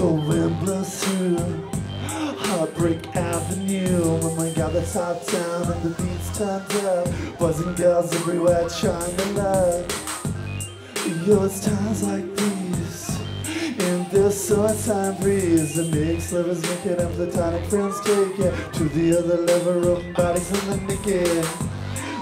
Blows through. Heartbreak Avenue. Oh my god, that's hot town and the beats turned up. Boys and girls everywhere trying to love. Yo, it's times like these. In this summertime breeze. The mix lovers make it up, the tonic friends take it. To the other level, rubbing bodies in the naked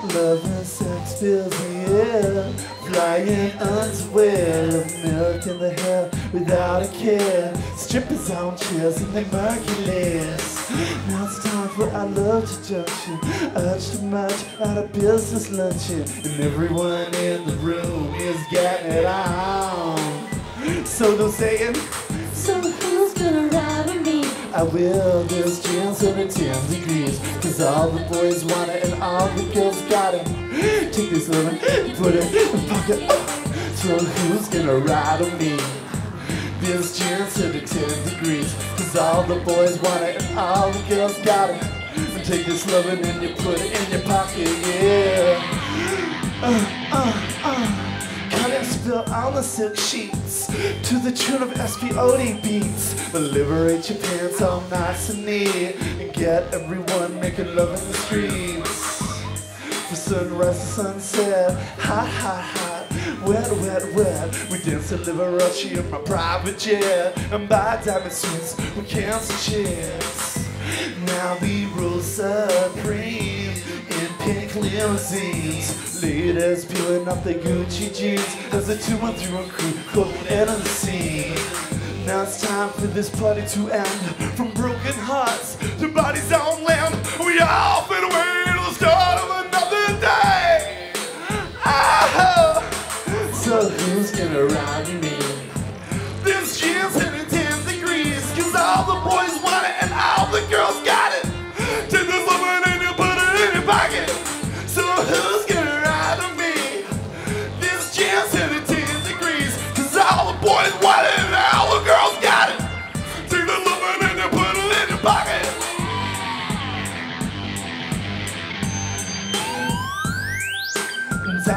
Love and sex fills the air Flying underwear Love milk in the hair without a care. Strippers on chairs and they merciless Now it's time for our love to junction Urge too much out of business luncheon. And everyone in the room is getting it on. So they're saying So who's gonna ride? I will, there's chance of 10 degrees Cause all the boys want it and all the girls got it Take this lovin', put it in pocket. So who's gonna ride on me? There's chance of 10 degrees Cause all the boys want it and all the girls got it Take this lovin' and you put it in your pocket, yeah uh, uh. On the silk sheets to the tune of SPOD beats. But liberate your pants all nice and neat and get everyone making love in the streets. From sunrise to sunset, hot, hot, hot, wet, wet, wet. We dance to Liberace in my private jet and buy diamond suits with cancer checks. Now the rules supreme in pink limousines. Ladies peeling off their Gucci jeans as the 213 crew go enter the scene. Now it's time for this party to end. From broken hearts to bodies on land, we all fade away to the start of another day. Oh, so who's gonna ride me?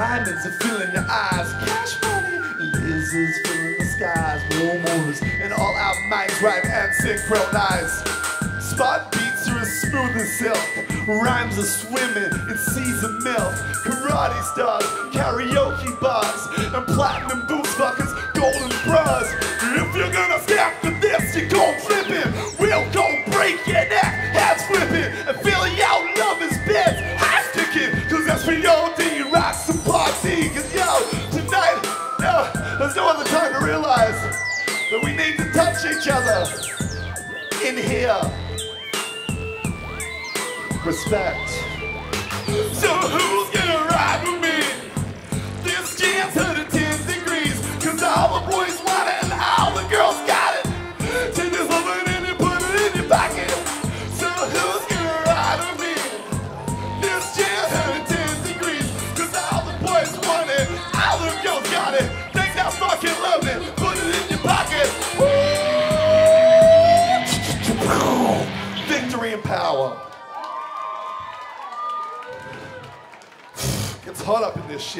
Diamonds are filling your eyes, cash money, lasers filling the skies, warm motors, and all our minds rhyme and synchronize. Spod beats are as smooth as silk, rhymes are swimming in seas of milk. Karate stars, karaoke bars, and platinum boots buckets, golden bras. If you're gonna step to this, you're gon' flip it. We'll gon' break your neck, no, other time to realize that we need to touch each other in here. Respect. So who's power. Gets hot up in this shit.